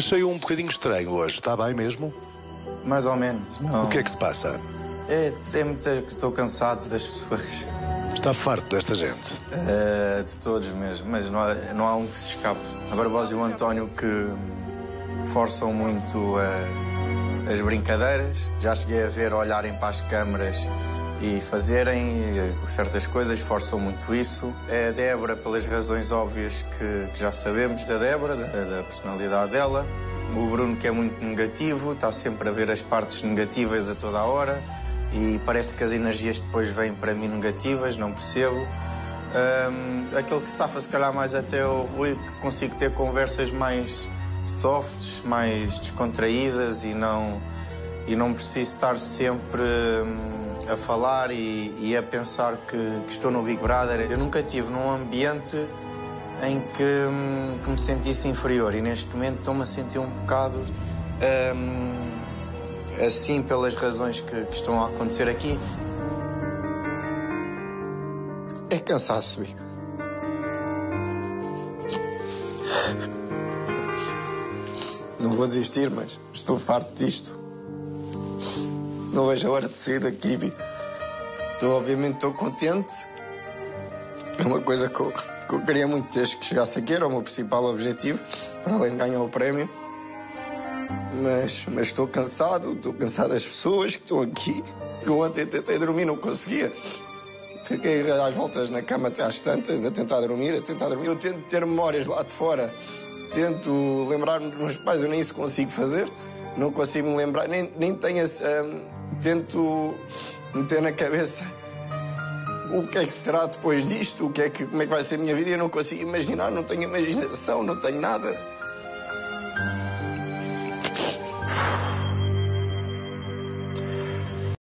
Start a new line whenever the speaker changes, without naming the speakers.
Achei-o um bocadinho estranho hoje. Está bem mesmo?
Mais ou menos. Não.
O que é que se passa?
É, é muito que estou cansado das pessoas.
Está farto desta gente?
É, de todos mesmo, mas não há, não há um que se escape. A Barbosa e o António que forçam muito uh, as brincadeiras. Já cheguei a ver olharem para as câmaras e fazerem certas coisas, forçam muito isso. É a Débora, pelas razões óbvias que, que já sabemos da Débora, da, da, personalidade dela. O Bruno, que é muito negativo, está sempre a ver as partes negativas a toda a hora e parece que as energias depois vêm para mim negativas, não percebo. Um, aquele que se safa, se calhar, mais até é o Rui, que consigo ter conversas mais softs, mais descontraídas e não, e não preciso estar sempre. Um, a falar e, e a pensar que, que, estou no Big Brother. Eu nunca tive num ambiente em que, hum, que me sentisse inferior e neste momento estou-me a sentir um bocado hum, assim pelas razões que, que, estão a acontecer aqui. É cansaço, Big. Não vou desistir, mas estou farto disto. Não vejo a hora de sair daqui. Estou, obviamente, estou contente. É uma coisa que eu, que eu queria muito desde que chegasse aqui, era o meu principal objetivo, para além de ganhar o prémio. Mas, mas estou cansado, estou cansado das pessoas que estão aqui. Eu ontem tentei dormir, não conseguia. Fiquei às voltas na cama até às tantas, a tentar dormir, a tentar dormir. Eu tento ter memórias lá de fora, tento lembrar-me dos meus pais, eu nem isso consigo fazer. Não consigo me lembrar, nem, nem tenho. Um, tento meter na cabeça o que é que será depois disto, o que é que, como é que vai ser a minha vida. Eu não consigo imaginar, não tenho imaginação, não tenho nada.